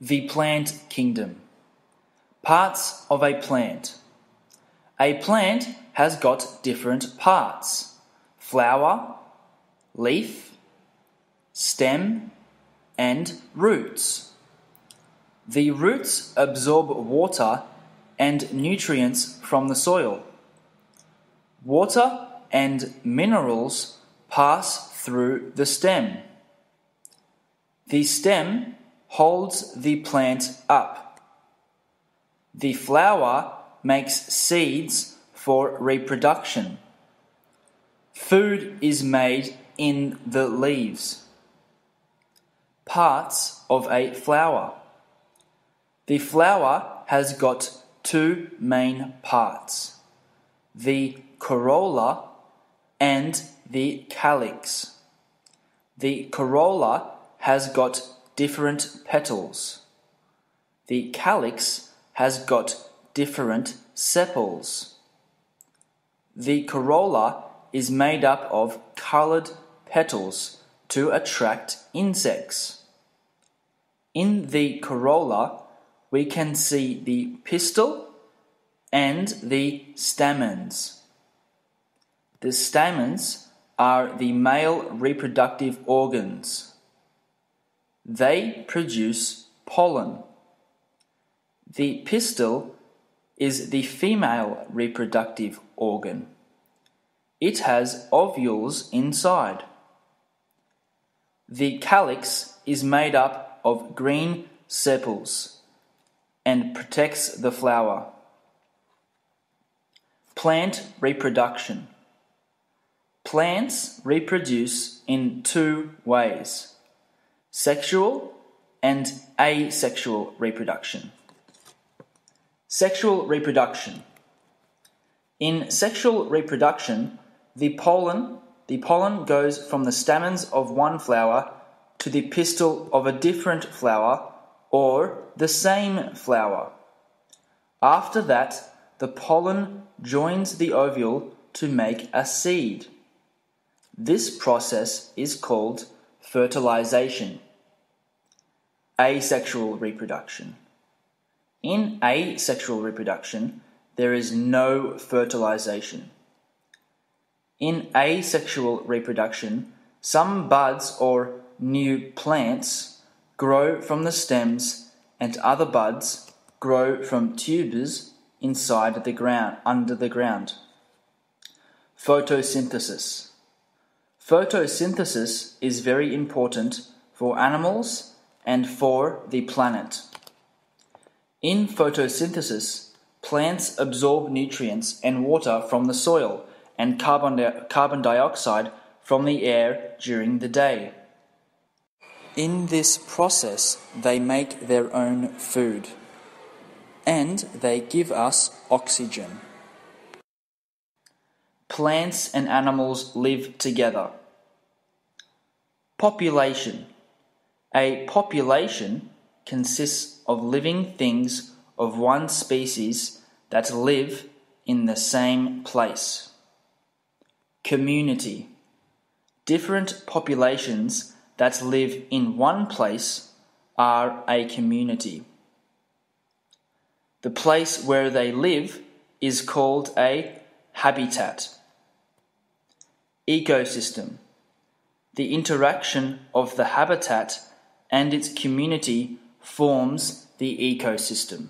The plant kingdom. Parts of a plant. A plant has got different parts flower, leaf, stem, and roots. The roots absorb water and nutrients from the soil. Water and minerals pass through the stem. The stem holds the plant up. The flower makes seeds for reproduction. Food is made in the leaves. Parts of a flower. The flower has got two main parts the corolla and the calyx. The corolla has got different petals. The calyx has got different sepals. The corolla is made up of colored petals to attract insects. In the corolla, we can see the pistil and the stamens. The stamens are the male reproductive organs. They produce pollen. The pistil is the female reproductive organ. It has ovules inside. The calyx is made up of green sepals and protects the flower. Plant reproduction. Plants reproduce in two ways sexual and asexual reproduction. Sexual reproduction. In sexual reproduction, the pollen, the pollen goes from the stamens of one flower to the pistil of a different flower or the same flower. After that, the pollen joins the ovule to make a seed. This process is called fertilization. Asexual reproduction. In asexual reproduction, there is no fertilization. In asexual reproduction, some buds or new plants grow from the stems and other buds grow from tubers inside the ground under the ground. Photosynthesis. Photosynthesis is very important for animals and for the planet. In photosynthesis, plants absorb nutrients and water from the soil and carbon, di- carbon dioxide from the air during the day. In this process, they make their own food and they give us oxygen. Plants and animals live together. Population. A population consists of living things of one species that live in the same place. Community. Different populations that live in one place are a community. The place where they live is called a habitat. Ecosystem. The interaction of the habitat and its community forms the ecosystem.